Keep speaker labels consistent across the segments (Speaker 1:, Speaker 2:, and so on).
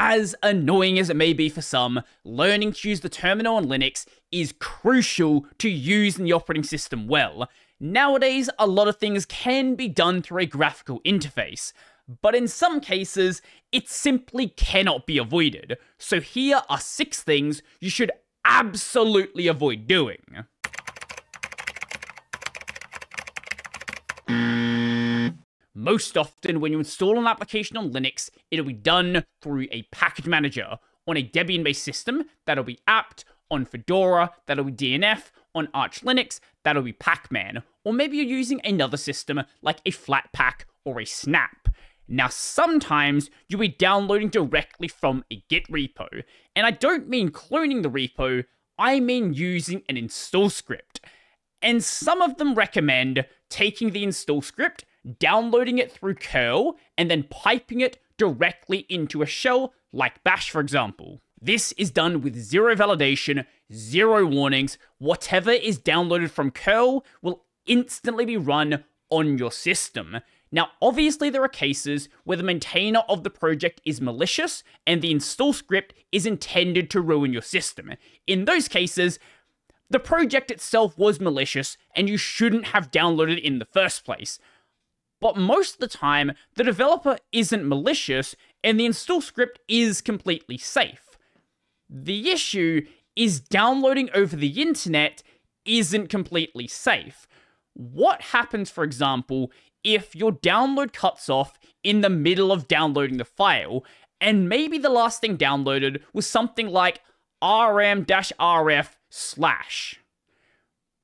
Speaker 1: As annoying as it may be for some, learning to use the terminal on Linux is crucial to using the operating system well. Nowadays, a lot of things can be done through a graphical interface, but in some cases, it simply cannot be avoided. So here are six things you should absolutely avoid doing. Most often, when you install an application on Linux, it'll be done through a package manager. On a Debian based system, that'll be apt. On Fedora, that'll be DNF. On Arch Linux, that'll be Pacman. Or maybe you're using another system like a Flatpak or a Snap. Now, sometimes you'll be downloading directly from a Git repo, and I don't mean cloning the repo, I mean using an install script. And some of them recommend taking the install script, downloading it through curl, and then piping it directly into a shell, like bash for example. This is done with zero validation, zero warnings. Whatever is downloaded from curl will instantly be run on your system. Now, obviously, there are cases where the maintainer of the project is malicious and the install script is intended to ruin your system. In those cases, the project itself was malicious and you shouldn't have downloaded it in the first place. But most of the time, the developer isn't malicious and the install script is completely safe. The issue is downloading over the internet isn't completely safe. What happens, for example, if your download cuts off in the middle of downloading the file, and maybe the last thing downloaded was something like rm-rf slash.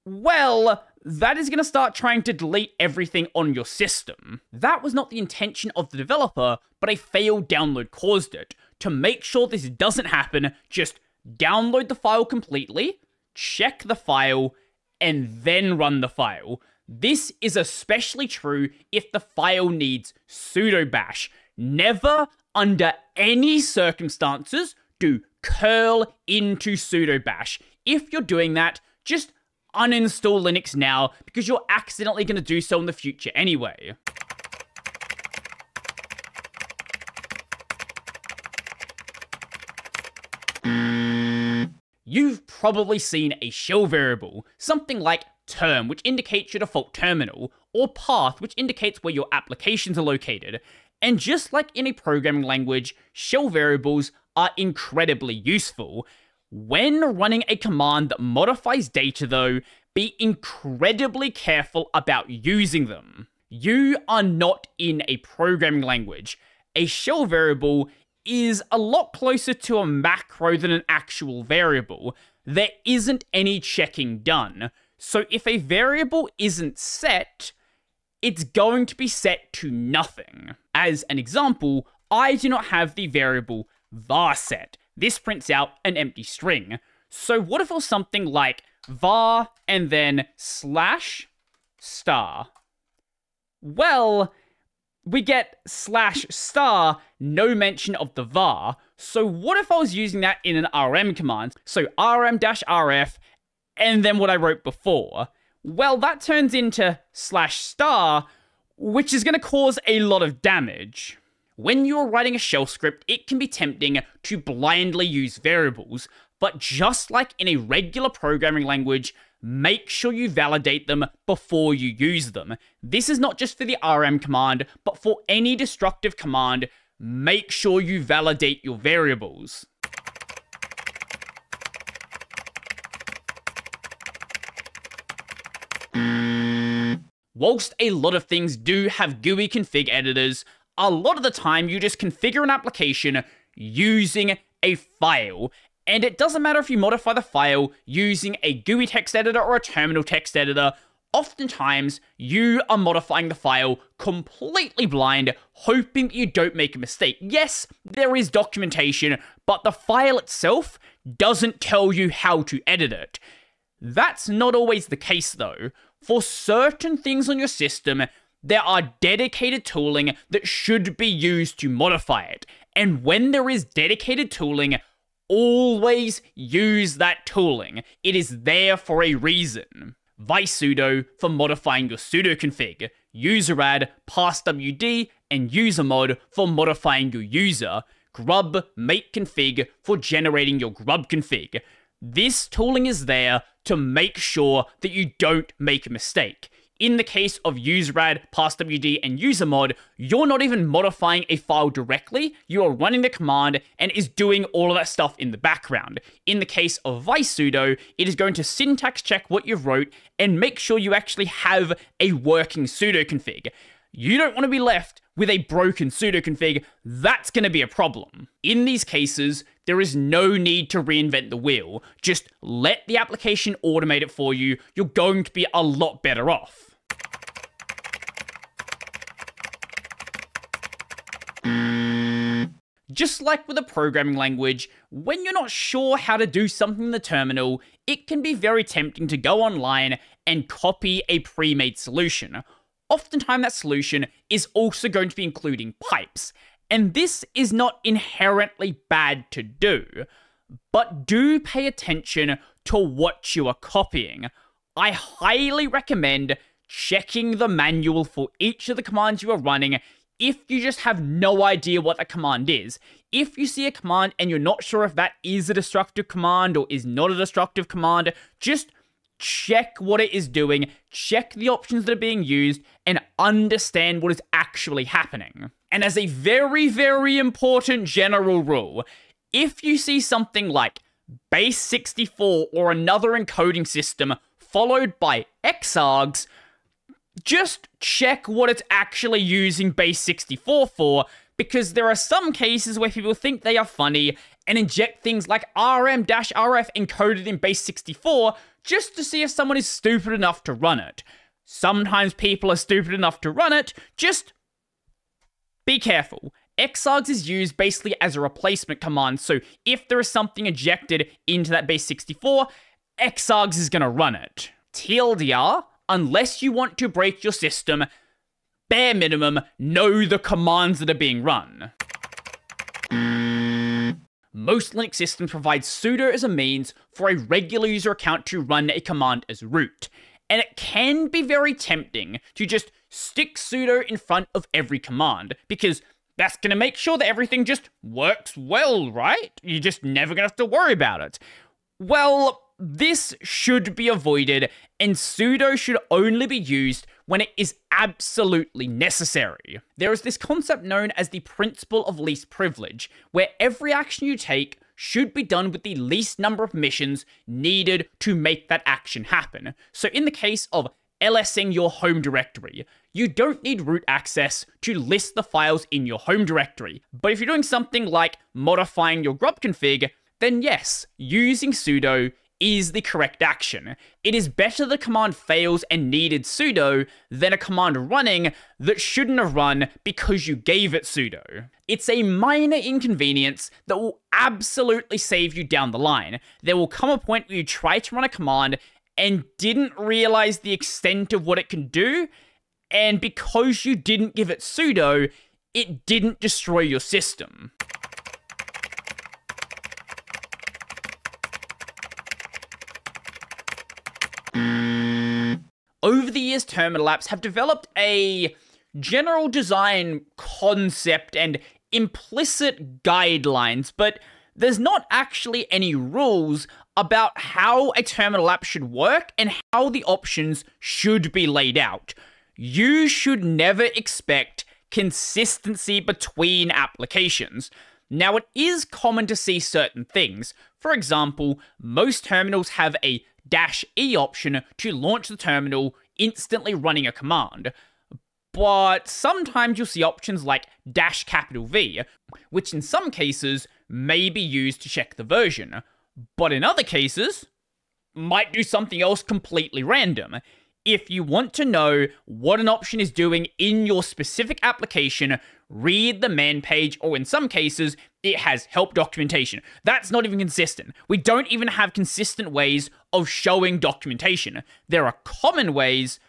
Speaker 1: Well, that is going to start trying to delete everything on your system. That was not the intention of the developer, but a failed download caused it. To make sure this doesn't happen, just download the file completely, check the file, and then run the file. This is especially true if the file needs sudo bash. Never, under any circumstances, do curl into sudo bash. If you're doing that, just uninstall Linux now because you're accidentally going to do so in the future anyway. You've probably seen a shell variable, something like term, which indicates your default terminal, or path, which indicates where your applications are located. And just like in a programming language, shell variables are incredibly useful. When running a command that modifies data, though, be incredibly careful about using them. You are not in a programming language. A shell variable is a lot closer to a macro than an actual variable. There isn't any checking done. So if a variable isn't set, it's going to be set to nothing. As an example, I do not have the variable var set. This prints out an empty string. So what if it was something like var and then slash star? Well, we get slash star, no mention of the var. So what if I was using that in an rm command? So rm-rf and then what I wrote before. Well, that turns into slash star, which is going to cause a lot of damage. When you're writing a shell script, it can be tempting to blindly use variables, but just like in a regular programming language, make sure you validate them before you use them. This is not just for the rm command, but for any destructive command, make sure you validate your variables. Whilst a lot of things do have GUI config editors, a lot of the time you just configure an application using a file. And it doesn't matter if you modify the file using a GUI text editor or a terminal text editor, oftentimes you are modifying the file completely blind, hoping that you don't make a mistake. Yes, there is documentation, but the file itself doesn't tell you how to edit it. That's not always the case though. For certain things on your system, there are dedicated tooling that should be used to modify it. And when there is dedicated tooling, always use that tooling. It is there for a reason. visudo for modifying your sudo config, useradd, passwd, and usermod for modifying your user. grub make config for generating your grub config. This tooling is there to make sure that you don't make a mistake. In the case of useradd, passwd, and usermod, you're not even modifying a file directly, you are running the command and is doing all of that stuff in the background. In the case of visudo, it is going to syntax check what you wrote and make sure you actually have a working sudo config. You don't want to be left with a broken sudo config, that's going to be a problem. In these cases, there is no need to reinvent the wheel. Just let the application automate it for you. You're going to be a lot better off. Just like with a programming language, when you're not sure how to do something in the terminal, it can be very tempting to go online and copy a pre-made solution. Oftentimes that solution is also going to be including pipes, and this is not inherently bad to do, but do pay attention to what you are copying. I highly recommend checking the manual for each of the commands you are running if you just have no idea what the command is. If you see a command and you're not sure if that is a destructive command or is not a destructive command, just check what it is doing, check the options that are being used, and understand what is actually happening. And as a very, very important general rule, if you see something like base 64 or another encoding system followed by xargs, just check what it's actually using base 64 for, because there are some cases where people think they are funny and inject things like RM-RF encoded in base 64 just to see if someone is stupid enough to run it. Sometimes people are stupid enough to run it, just be careful. Xargs is used basically as a replacement command, so if there is something ejected into that base 64, Xargs is going to run it. TLDR, unless you want to break your system, bare minimum, know the commands that are being run. Most Linux systems provide sudo as a means for a regular user account to run a command as root, and it can be very tempting to just stick sudo in front of every command, because that's going to make sure that everything just works well, right? You're just never going to have to worry about it. Well, this should be avoided, and sudo should only be used when it is absolutely necessary. There is this concept known as the principle of least privilege, where every action you take should be done with the least number of permissions needed to make that action happen. So in the case of LSing your home directory, you don't need root access to list the files in your home directory. But if you're doing something like modifying your grub config, then yes, using sudo is the correct action. It is better the command fails and needed sudo than a command running that shouldn't have run because you gave it sudo. It's a minor inconvenience that will absolutely save you down the line. There will come a point where you try to run a command and didn't realize the extent of what it can do, and because you didn't give it sudo, it didn't destroy your system. over the years, terminal apps have developed a general design concept and implicit guidelines, but there's not actually any rules about how a terminal app should work and how the options should be laid out. You should never expect consistency between applications. Now, it is common to see certain things. For example, most terminals have a dash E option to launch the terminal instantly running a command. But sometimes you'll see options like dash capital V, which in some cases may be used to check the version, but in other cases might do something else completely random. If you want to know what an option is doing in your specific application, read the man page, or in some cases, it has help documentation. That's not even consistent. We don't even have consistent ways of showing documentation. There are common ways,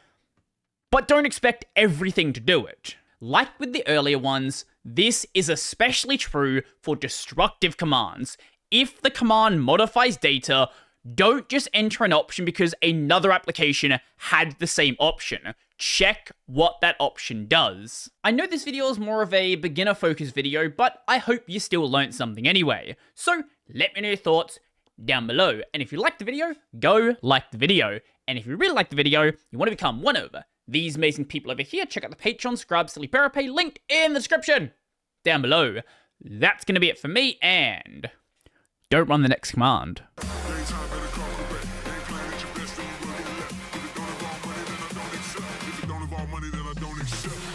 Speaker 1: but don't expect everything to do it. Like with the earlier ones, this is especially true for destructive commands. If the command modifies data, Don't just enter an option because another application had the same option. Check what that option does. I know this video is more of a beginner focused video, but I hope you still learned something anyway. So let me know your thoughts down below. And if you liked the video, go like the video. And if you really like the video, you want to become one of these amazing people over here, check out the Patreon, subscribe, Silly Parapay, linked in the description down below. That's going to be it for me, and don't run the next command. don't accept.